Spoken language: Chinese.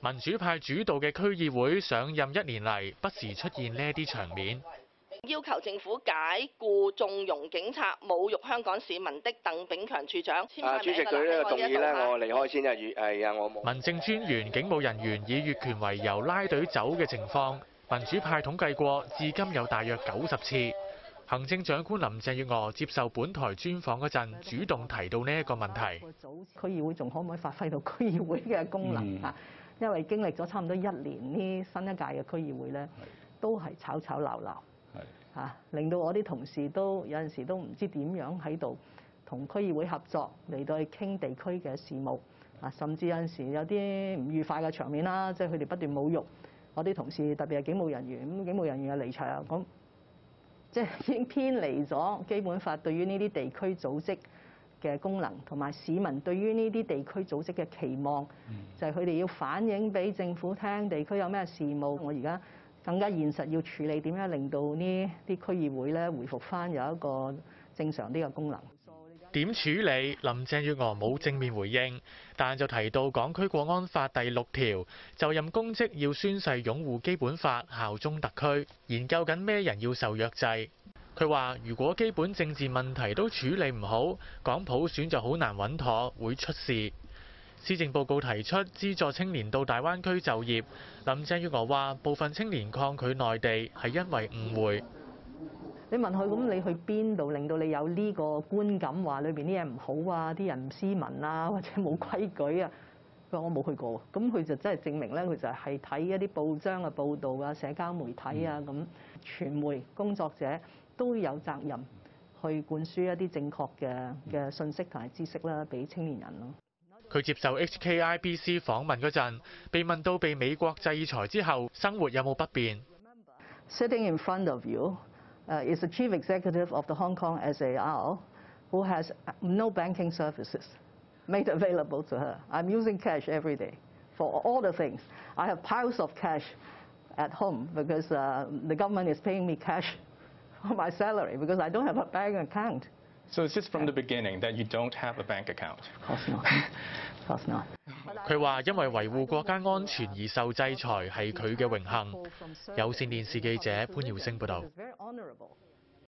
民主派主導嘅區議會上任一年嚟，不時出現呢啲場面。要求政府解雇縱容警察、侮辱香港市民的鄧炳強處長。啊，主席佢呢個動議咧，我離開先啊，越係啊，我冇。民政專員警務人員以越權為由拉隊走嘅情況，民主派統計過，至今有大約九十次。行政長官林鄭月娥接受本台專訪嗰陣，主動提到呢一個問題。區議會仲可唔可以發揮到區議會嘅功能啊？因為經歷咗差唔多一年呢新一屆嘅區議會咧，都係吵吵鬧鬧。嚇，令到我啲同事都有陣時都唔知點樣喺度同區議會合作嚟到去傾地區嘅事務啊，甚至有陣時有啲唔愉快嘅場面啦，即係佢哋不斷侮辱我啲同事，特別係警務人員，咁警務人員嘅離場，咁即係已經偏離咗基本法對於呢啲地區組織嘅功能，同埋市民對於呢啲地區組織嘅期望，就係佢哋要反映俾政府聽地區有咩事務，我而家。更加現實要處理點樣令到呢啲區議會咧回復翻有一個正常啲嘅功能。點處理？林鄭月娥冇正面回應，但就提到港區國安法第六條，就任公職要宣誓擁護基本法、效忠特區。研究緊咩人要受約制？佢話：如果基本政治問題都處理唔好，港普選就好難穩妥，會出事。施政報告提出資助青年到大灣區就業，林鄭月娥話部分青年抗拒內地係因為誤會。你問佢咁，你去邊度令到你有呢個觀感，話裏邊啲嘢唔好啊，啲人唔斯文啊，或者冇規矩啊？佢話我冇去過，咁佢就真係證明咧，佢就係睇一啲報章嘅報導啊、社交媒體啊咁，傳媒工作者都有責任去灌輸一啲正確嘅嘅信息同埋知識啦，俾青年人咯。佢接受 HKIBC 訪問嗰陣，被問到被美國制裁之後生活有冇不便。Sitting in front of you is the chief executive of the Hong Kong SAR, who has no banking services made available to her. I'm using cash every day for all the things. I have piles of cash at home because the government is paying me cash for my salary because I don't have a bank account. So is this from the beginning that you don't have a bank account? Of course not. Of course not. 佢话因为维护国家安全而受制裁系佢嘅荣幸。有线电视记者潘耀星报导。